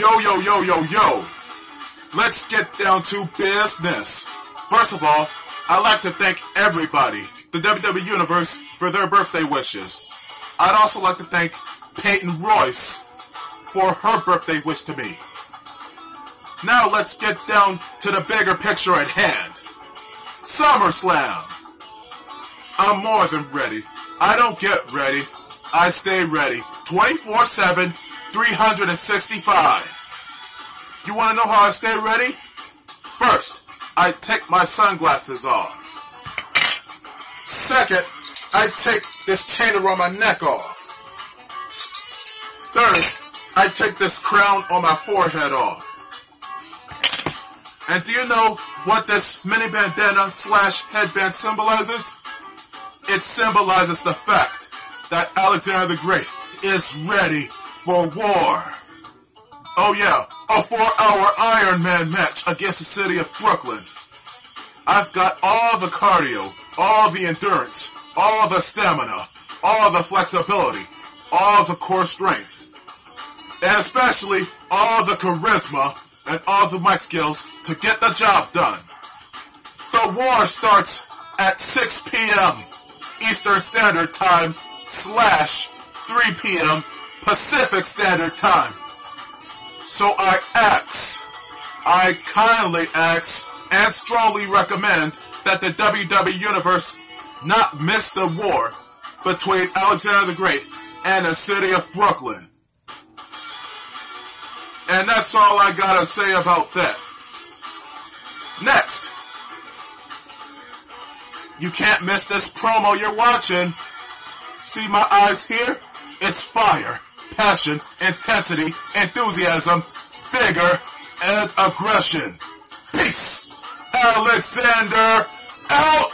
Yo, yo, yo, yo, yo. Let's get down to business. First of all, I'd like to thank everybody, the WWE Universe, for their birthday wishes. I'd also like to thank Peyton Royce for her birthday wish to me. Now let's get down to the bigger picture at hand. SummerSlam. I'm more than ready. I don't get ready. I stay ready. 24 7, 365. You want to know how I stay ready? First, I take my sunglasses off. Second, I take this chain around my neck off. Third, I take this crown on my forehead off. And do you know what this mini bandana slash headband symbolizes? It symbolizes the fact that Alexander the Great is ready for war. Oh yeah, a four-hour Iron Man match against the city of Brooklyn. I've got all the cardio, all the endurance, all the stamina, all the flexibility, all the core strength, and especially all the charisma and all the mic skills to get the job done. The war starts at 6 p.m. Eastern Standard Time slash 3 p.m. Pacific Standard Time. So I ask, I kindly ask and strongly recommend that the WWE Universe not miss the war between Alexander the Great and the city of Brooklyn. And that's all I gotta say about that. Next. You can't miss this promo you're watching. See my eyes here? It's fire, passion, intensity, enthusiasm, vigor, and aggression. Peace. Alexander out.